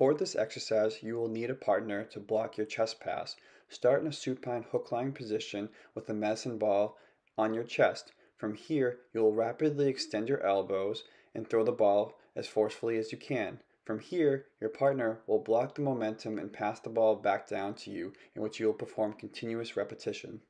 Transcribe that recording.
For this exercise, you will need a partner to block your chest pass. Start in a supine hook lying position with a medicine ball on your chest. From here, you will rapidly extend your elbows and throw the ball as forcefully as you can. From here, your partner will block the momentum and pass the ball back down to you, in which you will perform continuous repetition.